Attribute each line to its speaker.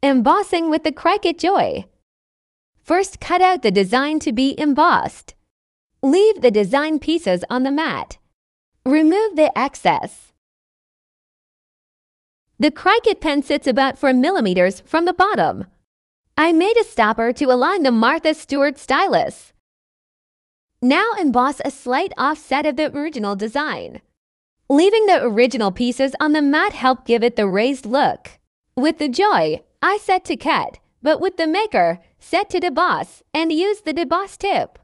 Speaker 1: Embossing with the Cricut Joy. First, cut out the design to be embossed. Leave the design pieces on the mat. Remove the excess. The Cricut pen sits about 4 millimeters from the bottom. I made a stopper to align the Martha Stewart stylus. Now emboss a slight offset of the original design. Leaving the original pieces on the mat help give it the raised look. With the Joy, I set to cut, but with the Maker, set to deboss and use the deboss tip.